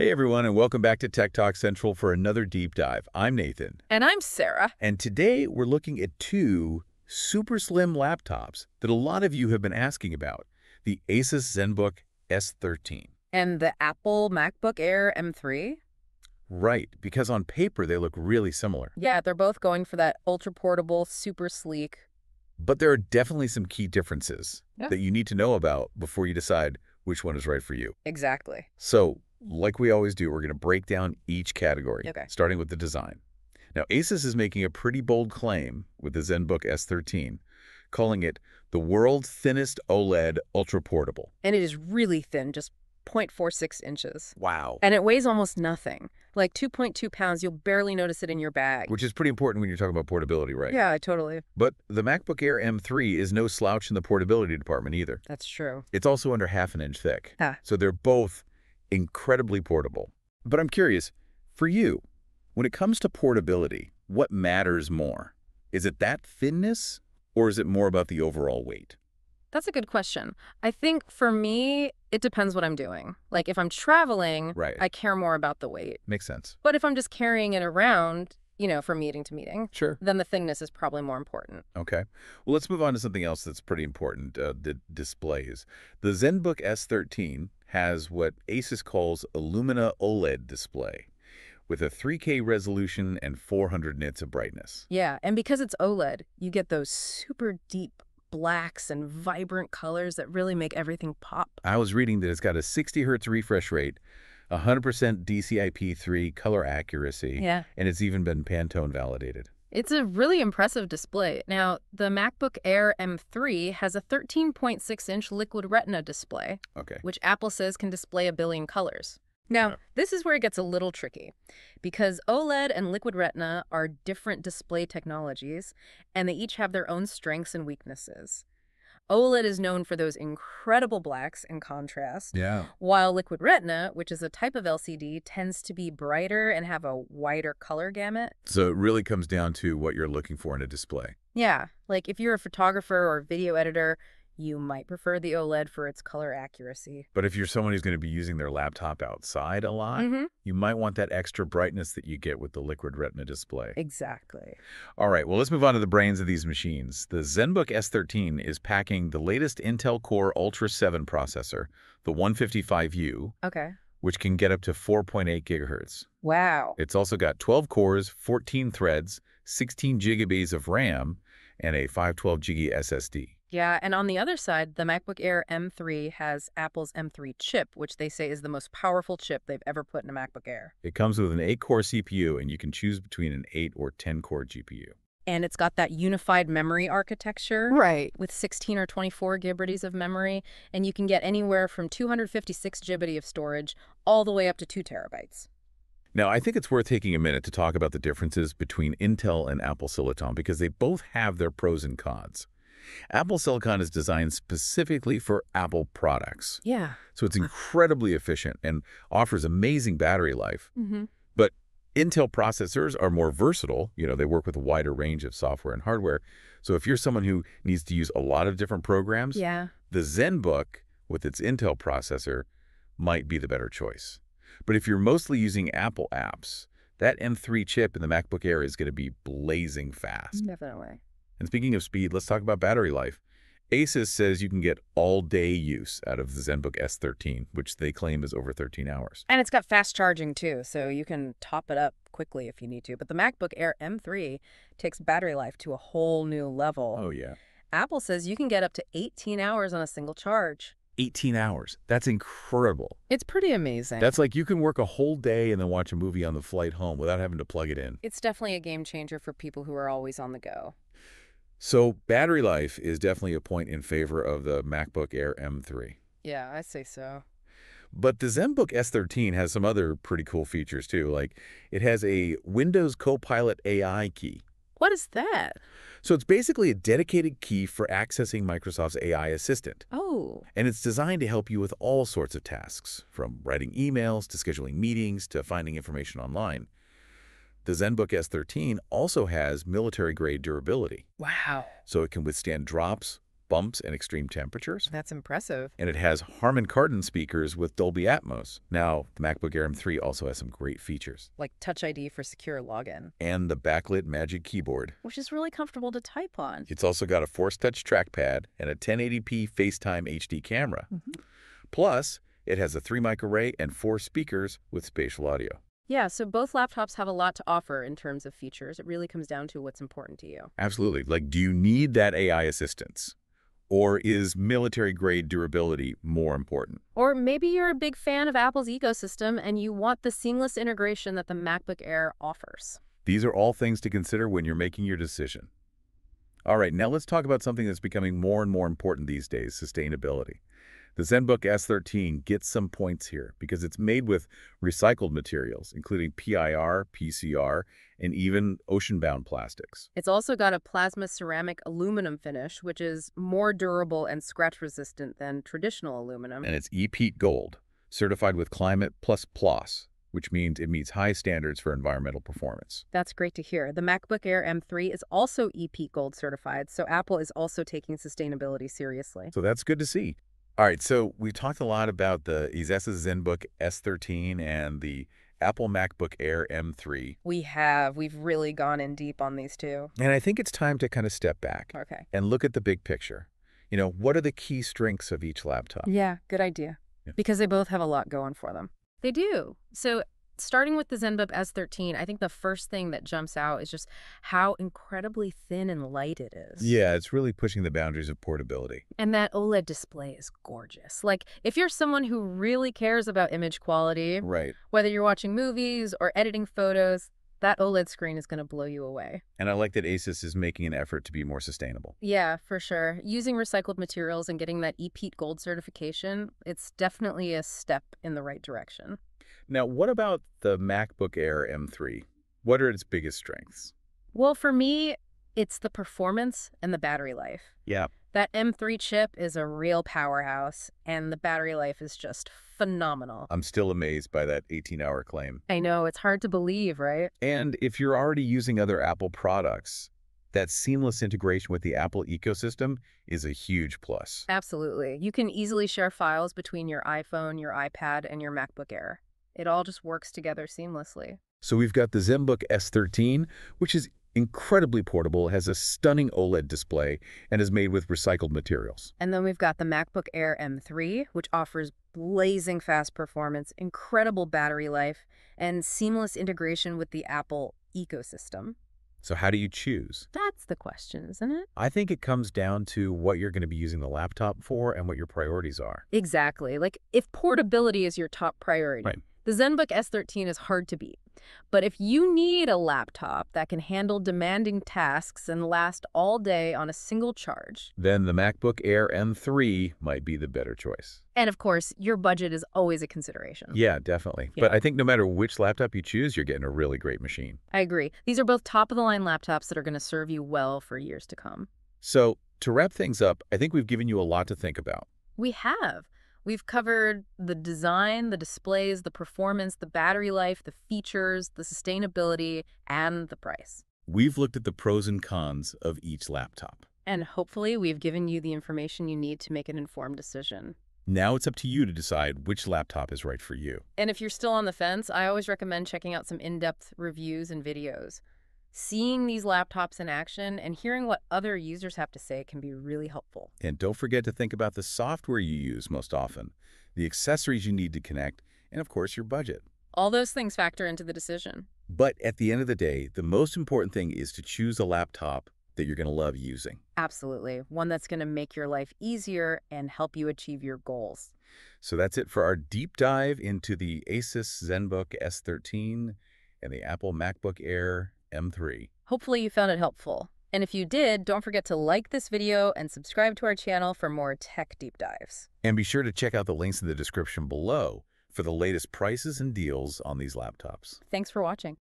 Hey everyone, and welcome back to Tech Talk Central for another deep dive. I'm Nathan, And I'm Sarah. and today we're looking at two super slim laptops that a lot of you have been asking about, the Asus ZenBook S13. And the Apple MacBook Air M3. Right, because on paper they look really similar, Yeah, they're both going for that ultra portable, super sleek. but there are definitely some key differences Yeah. that you need to know about before you decide which one is right for you. Exactly. So, like we always do, we're going to break down each category, Okay. starting with the design. Now, Asus is making a pretty bold claim with the ZenBook S13, calling it the world's thinnest OLED ultra portable. And it is really thin, just 0.46 inches. Wow. And it weighs almost nothing. Like 2.2 pounds, you'll barely notice it in your bag. Which is pretty important when you're talking about portability, right? Yeah, totally. But the MacBook Air M3 is no slouch in the portability department either. That's true. It's also under half an inch thick. Ah. So they're both incredibly portable. But I'm curious, for you, when it comes to portability, what matters more? Is it that thinness or is it more about the overall weight? That's a good question. I think for me, it depends what I'm doing. Like if I'm traveling, Right. I care more about the weight. Makes sense. But if I'm just carrying it around, you know, from meeting to meeting, Sure. then the thinness is probably more important. Okay. Well, let's move on to something else that's pretty important, uh, the displays. The ZenBook S13 has what Asus calls a Lumina OLED display with a 3K resolution and 400 nits of brightness. Yeah, and because it's OLED, you get those super deep blacks and vibrant colors that really make everything pop. I was reading that it's got a 60 hertz refresh rate, 100% DCI-P3 color accuracy, Yeah. and it's even been Pantone validated. It's a really impressive display. Now, the MacBook Air M3 has a 13.6-inch liquid retina display, Okay. which Apple says can display a billion colors. Now, this is where it gets a little tricky because OLED and liquid retina are different display technologies, and they each have their own strengths and weaknesses. OLED is known for those incredible blacks and contrast, Yeah. while liquid retina, which is a type of LCD, tends to be brighter and have a wider color gamut. So it really comes down to what you're looking for in a display. Yeah, like if you're a photographer or video editor, you might prefer the OLED for its color accuracy. But if you're someone who's going to be using their laptop outside a lot, Mm-hmm. you might want that extra brightness that you get with the liquid retina display. Exactly. All right, well, let's move on to the brains of these machines. The ZenBook S13 is packing the latest Intel Core Ultra 7 processor, the 155U, Okay. which can get up to 4.8 gigahertz. Wow. It's also got 12 cores, 14 threads, 16 gigabytes of RAM, and a 512 GB SSD. Yeah, and on the other side, the MacBook Air M3 has Apple's M3 chip, which they say is the most powerful chip they've ever put in a MacBook Air. It comes with an 8-core CPU, and you can choose between an 8 or 10-core GPU. And it's got that unified memory architecture. Right. With 16 or 24 gigabytes of memory, and you can get anywhere from 256 gigabytes of storage all the way up to 2 terabytes. Now, I think it's worth taking a minute to talk about the differences between Intel and Apple Silicon because they both have their pros and cons. Apple Silicon is designed specifically for Apple products, Yeah. so it's incredibly efficient and offers amazing battery life. Mm-hmm. But Intel processors are more versatile. You know, they work with a wider range of software and hardware. So if you're someone who needs to use a lot of different programs, Yeah. the ZenBook with its Intel processor might be the better choice. But if you're mostly using Apple apps, that M3 chip in the MacBook Air is going to be blazing fast. Definitely. And speaking of speed, let's talk about battery life. Asus says you can get all-day use out of the ZenBook S13, which they claim is over 13 hours. And it's got fast charging too, so you can top it up quickly if you need to. But the MacBook Air M3 takes battery life to a whole new level. Oh, yeah. Apple says you can get up to 18 hours on a single charge. 18 hours. That's incredible. It's pretty amazing. That's like you can work a whole day and then watch a movie on the flight home without having to plug it in. it's definitely a game changer for people who are always on the go. So battery life is definitely a point in favor of the MacBook Air M3. Yeah, I say so. But the ZenBook S13 has some other pretty cool features too, like it has a Windows Copilot AI key. What is that? So it's basically a dedicated key for accessing Microsoft's AI assistant. Oh, And it's designed to help you with all sorts of tasks, from writing emails to scheduling meetings to finding information online. The ZenBook S13 also has military-grade durability, wow. so it can withstand drops, bumps and extreme temperatures. That's impressive. And it has Harman Kardon speakers with Dolby Atmos. Now, the MacBook Air M3 also has some great features. Like Touch ID for secure login. And the backlit Magic Keyboard. Which is really comfortable to type on. It's also got a Force Touch trackpad and a 1080p FaceTime HD camera. Mm -hmm. Plus, it has a 3 mic array and four speakers with spatial audio. Yeah, so both laptops have a lot to offer in terms of features. It really comes down to what's important to you. Absolutely. Like, do you need that AI assistance? Or is military-grade durability more important? Or maybe you're a big fan of Apple's ecosystem and you want the seamless integration that the MacBook Air offers. These are all things to consider when you're making your decision. All right, now let's talk about something that's becoming more and more important these days, sustainability. The ZenBook S13 gets some points here because it's made with recycled materials, including PIR, PCR, and even ocean-bound plastics. It's also got a plasma ceramic aluminum finish, which is more durable and scratch-resistant than traditional aluminum. And it's EPEAT Gold, certified with Climate Plus PLOS, Plus, which means it meets high standards for environmental performance. That's great to hear. The MacBook Air M3 is also EPEAT Gold certified, so Apple is also taking sustainability seriously. So that's good to see. All right, so we talked a lot about the Asus ZenBook S13 and the Apple MacBook Air M3. We have. We've really gone in deep on these two. And I think it's time to kind of step back okay. and look at the big picture. You know, what are the key strengths of each laptop? Yeah, good idea. Yeah. Because they both have a lot going for them. They do. So starting with the ZenBook S13, I think the first thing that jumps out is just how incredibly thin and light it is. Yeah, it's really pushing the boundaries of portability. And that OLED display is gorgeous. Like, if you're someone who really cares about image quality, right. whether you're watching movies or editing photos, that OLED screen is going to blow you away. And I like that Asus is making an effort to be more sustainable. Yeah, for sure. Using recycled materials and getting that EPEAT Gold certification, it's definitely a step in the right direction. Now, what about the MacBook Air M3? What are its biggest strengths? Well, for me, it's the performance and the battery life. Yeah. That M3 chip is a real powerhouse, and the battery life is just phenomenal. I'm still amazed by that 18-hour claim. I know, it's hard to believe, right? And if you're already using other Apple products, that seamless integration with the Apple ecosystem is a huge plus. Absolutely. You can easily share files between your iPhone, your iPad, and your MacBook Air. It all just works together seamlessly. So we've got the ZenBook S13, which is incredibly portable, has a stunning OLED display, and is made with recycled materials. And then we've got the MacBook Air M3, which offers blazing fast performance, incredible battery life, and seamless integration with the Apple ecosystem. So how do you choose? That's the question, isn't it? I think it comes down to what you're going to be using the laptop for and what your priorities are. Exactly. Like if portability is your top priority, right. The ZenBook S13 is hard to beat. But if you need a laptop that can handle demanding tasks and last all day on a single charge, then the MacBook Air M3 might be the better choice. And of course, your budget is always a consideration. Yeah, definitely. Yeah. But I think no matter which laptop you choose, you're getting a really great machine. I agree. These are both top-of-the-line laptops that are going to serve you well for years to come. So to wrap things up, I think we've given you a lot to think about. We have. We've covered the design, the displays, the performance, the battery life, the features, the sustainability, and the price. We've looked at the pros and cons of each laptop. And hopefully we've given you the information you need to make an informed decision. Now it's up to you to decide which laptop is right for you. And if you're still on the fence, I always recommend checking out some in-depth reviews and videos. Seeing these laptops in action and hearing what other users have to say can be really helpful. And don't forget to think about the software you use most often, the accessories you need to connect, and of course your budget. All those things factor into the decision. But at the end of the day, the most important thing is to choose a laptop that you're going to love using. Absolutely. One that's going to make your life easier and help you achieve your goals. So that's it for our deep dive into the Asus ZenBook S13 and the Apple MacBook Air M3. Hopefully you found it helpful. And if you did, don't forget to like this video and subscribe to our channel for more tech deep dives. And be sure to check out the links in the description below for the latest prices and deals on these laptops. Thanks for watching.